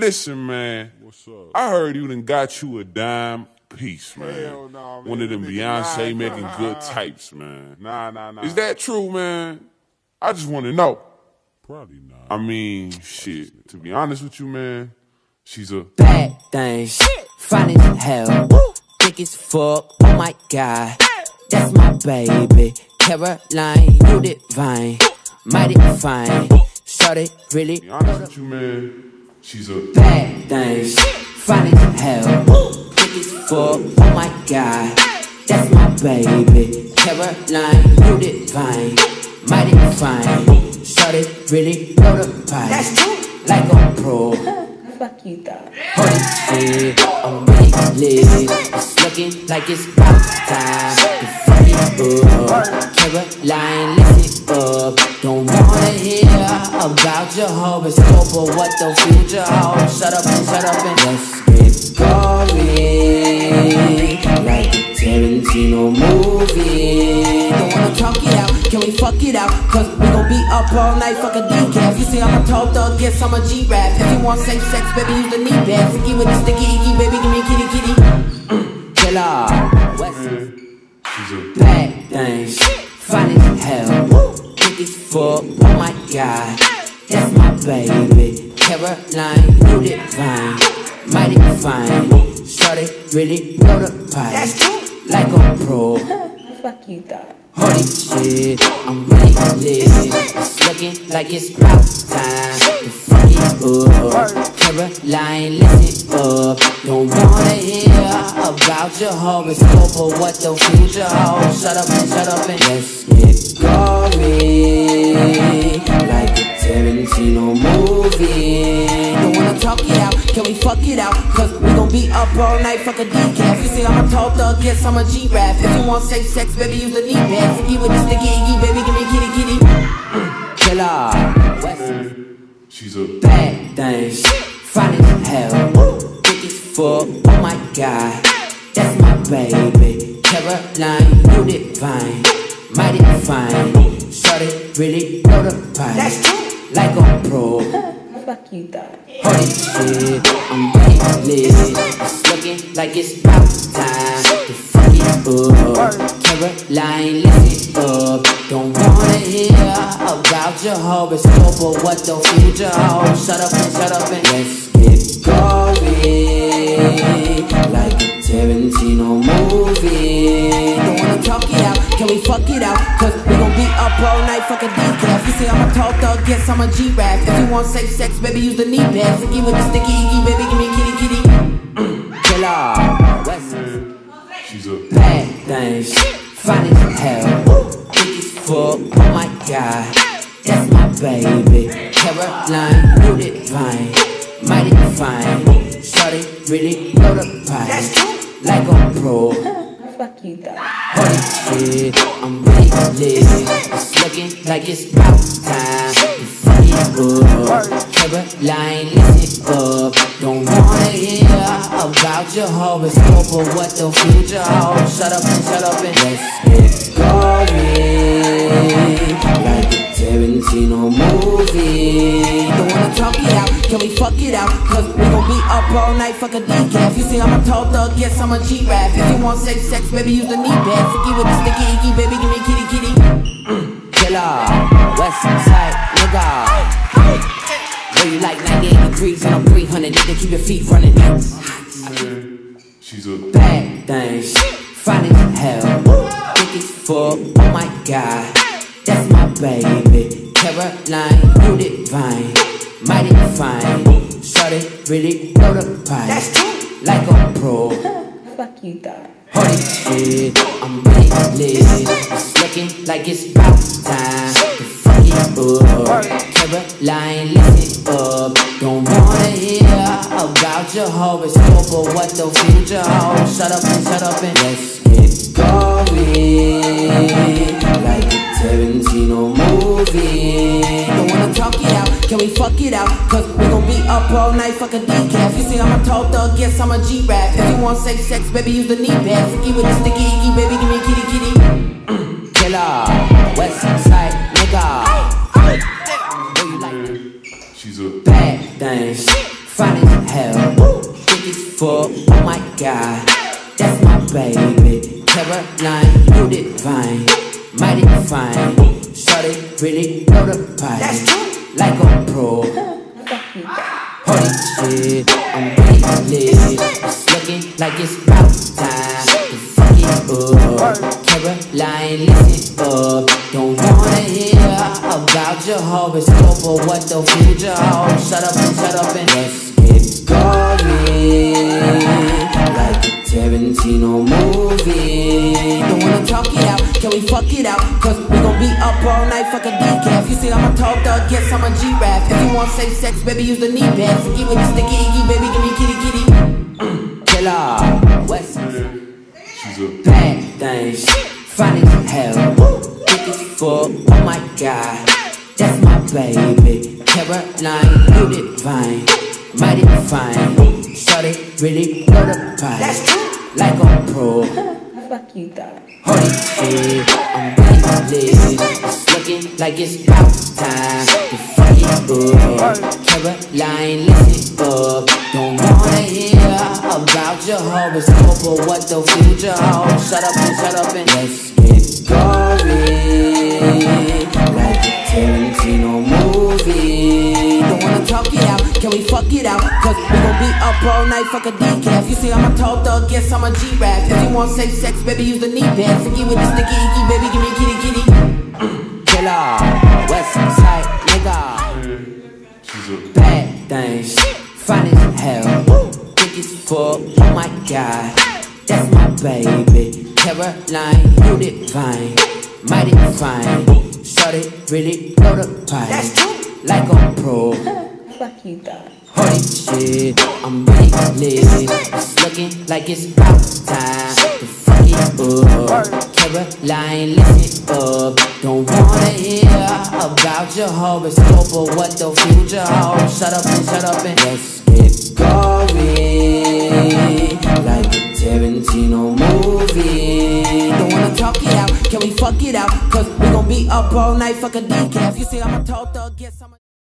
Listen, man. What's up? I heard you done got you a dime piece, man. Hell nah, man. One of them Beyonce nah, making nah. good types, man. Nah, nah, nah. Is that true, man? I just want to know. probably not? I mean, shit. To be honest with you, man, she's a bad things. Fine as hell. Thick as fuck. Oh my god. That's my baby. Caroline, you divine. Mighty fine. Shorty really To be honest with you, man. She's a bad things. Fine as hell. Thick as fuck. Oh my god. That's my baby. Caroline, you divine. Mighty fine. Started really know the pie. That's true. Like a pro. Fuck you, dog. Holy shit, I'm eh, really lit. It's looking like it's about time to fuck it up. Caroline, listen up. Don't wanna hear about your horoscope or what the future holds. Shut up and shut up and let's get going. Like a Tarantino movie. Don't wanna talk it out, can we fuck it out? Cause we gon' be up all night, fuck a decaf. You see, I'm a tall thug, yes, I'm a G-Rap. If you want safe sex, baby, use the knee pad. Sticky with the sticky icky, baby, give me kitty kitty. Mm, Killer, West she's a bad things. Fuck. Oh my god. That's my baby. Caroline, you divine. Mighty fine. Shorty really know the pie. Like a pro. Fuck you, dog. Holy shit, I'm really lit. It's looking like it's about time to fuck it up. Caroline, listen up. Don't wanna hear about your horoscope or what the future holds. Shut up and shut up and let's get going. Movie. Don't wanna talk it out, can we fuck it out? Cause we gon' be up all night, fuck a decaf. You see, I'm a tall thug, yes, I'm a G-Rap. If you want safe sex, baby, use the knee pad. Sticky with the sticky icky, baby, give me kitty kitty. Killer, West she's a bad things. Fine as hell. Thick as fuck. Oh my god. That's my baby. Caroline, you divine. Mighty fine. Shorty really know the pie. That's true. Like a pro. Fuck you, dog. Holy shit, I'm lit. It's looking like it's about time to fuck it up. Caroline, listen up. Don't wanna hear about your horoscope or what the future holds. Shut up and shut up and let's get going. Like a Tarantino movie. Don't wanna talk it out, can we fuck it out? Cause we gon' be up all night, fuck a decaf. You see, I'm a tall thug, yes, I'm a G-Rap. If you want safe sex, baby, use the knee pad. Sticky with the sticky icky, baby, give me kitty kitty. Mm, Killer, she's a bad things. Fine as hell. Thick as fuck. Oh my god. That's my baby. Caroline, you divine. Mighty fine. Shorty really know the pie. Like a pro. Fuck you. Holy shit, I'm lit. It's looking like it's about time. Caroline, listen up. Don't wanna hear about your horoscope or what the future holds. Shut up and shut up and let's get going. Like a Tarantino movie. Don't wanna talk it out, can we fuck it out? Cause we gon' be up all night, fuck a decaf. You see, I'm a tall thug, yes, I'm a G-Rap. If you want safe sex, baby, use the knee pad. Sticky with the sticky icky, baby, give me kitty kitty. Mm, Killer, West Side, nigga. Where you like 98 degrees on a 300, nigga, keep your feet running. she's a Bad things, fine as hell. Thick as fuck, oh my god. That's my baby. Caroline, you divine. Mighty fine. Started really know the pie. That's true. Like a pro. Fuck you, dog. Holy shit, I'm really lit. It's looking like it's about time fuck it up. Caroline, listen up. Don't wanna hear about your horoscope or what the future holds. Shut up and shut up and let's get going. Tarantino movie. Don't wanna talk it out, can we fuck it out? Cause we gon' be up all night, fuck a decaf. You see, I'm a tall thug, yes, I'm a G-Rap. If you want safe sex, baby, use the knee pad. Sticky with the sticky icky, baby, give me kitty kitty. Mm, Killer, West Side, nigga. Where you like she's a bad things? fine as hell. As fuck, oh my god. That's my baby. Caroline, you divine. Mighty fine. Shorty really know the pipe. That's true. Like a pro. Holy shit, I'm really lit. It's looking like it's about time to fuck it up. Caroline, listen up. Don't wanna hear about your horoscope or what the future holds. Shut up and shut up and let's get going. Like a Tarantino movie. Out, can we fuck it out? Cause we gon' be up all night, fuck a decaf. You see, I'm a tall thug, yes, I'm a G-Rap. If you want safe sex, baby, use the knee pads. Get with the sticky icky, baby, give me kitty kitty. Mm, Killer, West She's a bad things. Fine as hell, thick as fuck, oh my god. That's my baby, Caroline, you divine. Mighty fine, shorty really know the pipe. That's true. Like a pro. Fuck you, thought. I'm lit. It's looking like it's about time to fuck it up. Caroline, listen up. Don't wanna hear about your horoscope or what the future holds. Shut up and shut up and let's going. Like a Tarantino movie. Don't wanna talk it out, can we fuck it out? Cause we gon' be up all night, fuck a decaf. You see, I'm a tall thug, yes, I'm a G-Rap. If you want safe sex, baby, use the knee pads. Forget with the sticky icky, baby, give me kitty kitty. Mm, Killer, West Side nigga bad things. Fine as hell, thick as fuck, oh my god. That's my baby, Caroline, you divine. Mighty fine, shorty really know the pipe. That's true. Like a pro. Fuck you, thought. Holy shit, I'm really lit. It's looking like it's about time to fuck it up. Caroline, listen up. Don't wanna hear about your horoscope or what the future holds. Shut up and shut up and let's get going. Tarantino movie. Don't wanna talk it out, can we fuck it out? Cause we gon' be up all night, fuck a decaf. You see, I'm a yes, I'm a